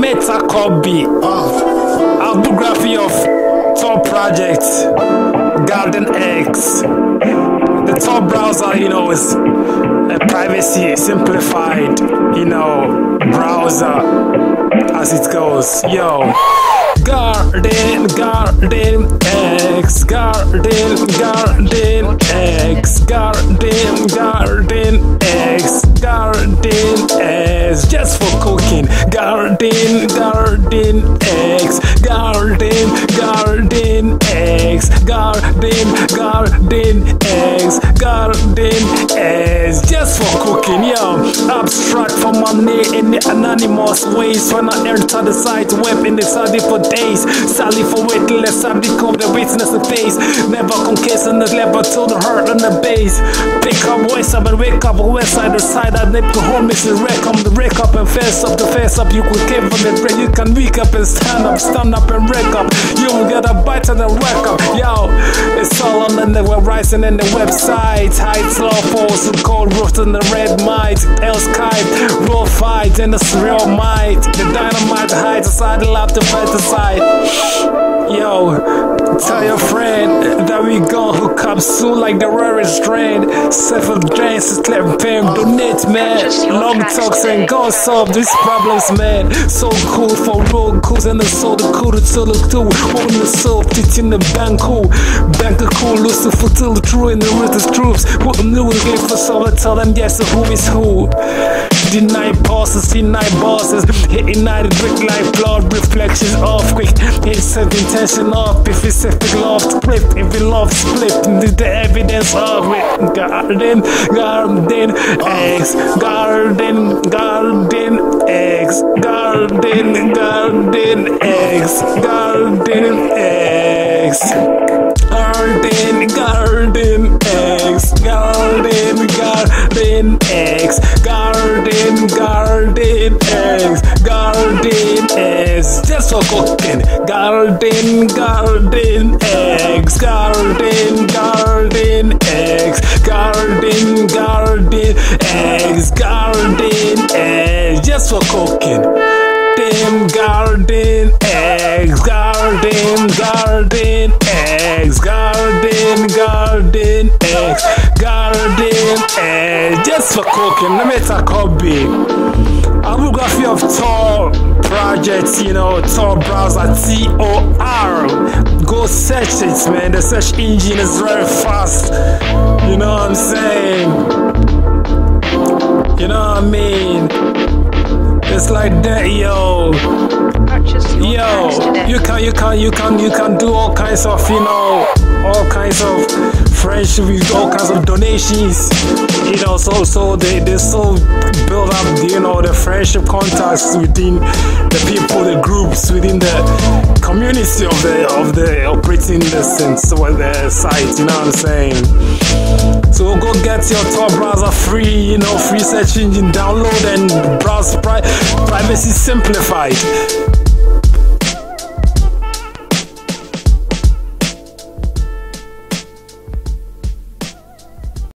meta copy. Albugraphy of Tor project Garden eggs. The Tor browser, you know, is a privacy simplified, you know, browser as it goes. Yo. Garden, Garden eggs, Garden, Garden eggs, Garden, Garden eggs, Garden X, just for cooking. Garden, Garden eggs, Garden, Garden eggs, Garden, Garden eggs, Garden eggs, just for abstract for money in the anonymous ways when I enter the site web in the study for days. Sally for witness, I become the witness of face. Never concase in the level to the heart and the base. Pick up west up and wake up west side or side. I nip to home, miss the wreck up, the wreck up and face up, the face up. You could came from the break, can wake up and stand up, stand up and wreck up. You will get a bite and a wreck up. Yo, it's all on the web rising in the website. Heights, law force, and cold root and the red might. El Skype, raw fight, and the real might. The dynamite hides aside the lap to fight aside. Yo, tell your friend that we gon' soon like the rarest strain. Several drains, slap fam, donate, man. Long talks and go solve these problems, man. So cool for road cool and the soul, the cool to the two. Holding the soul, teaching the bank cool. Bank cool, Lucifer till the true in the rhythms troops. What new game for someone, tell them yes, who is who. Deny bosses, deny bosses. Hitting night, brick like blood reflections off quick. Hit set intention off. If it's if it love split, if it love split, the evidence of it. Garden, garden, eggs, garden, garden, eggs, garden, garden, eggs, garden, eggs. Eggs, eggs, garden, garden, eggs, eggs, garden, eggs, just for cooking. Garden, garden, eggs, garden, garden, eggs, garden, garden, eggs, garden, eggs, just for cooking. Let me talk hobby. Albugraphy of Tor projects, you know, Tor browser, T O R. Go search it, man. The search engine is very fast. You know what I'm saying? You know what I mean? It's like that, yo. Yo, you can, you can, you can, you can do all kinds of, you know, all kinds of friendship with all kinds of donations. You know, so so they they so build up, you know, the friendship contacts within the people, the groups within the community of the of the operating the the uh, site. You know what I'm saying? So go get your Tor browser free, you know, free search engine download and browse pri- privacy simplified.